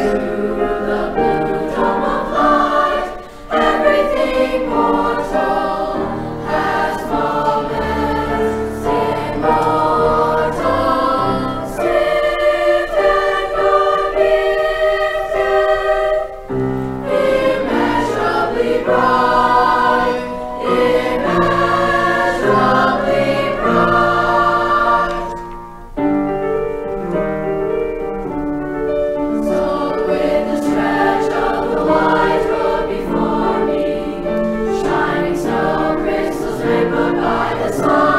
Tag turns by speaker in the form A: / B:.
A: too. is mine.